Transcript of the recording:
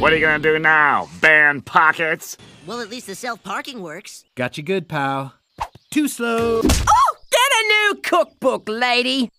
What are you gonna do now? Ban pockets? Well, at least the self-parking works. Got you good, pal. Too slow. Oh, get a new cookbook, lady.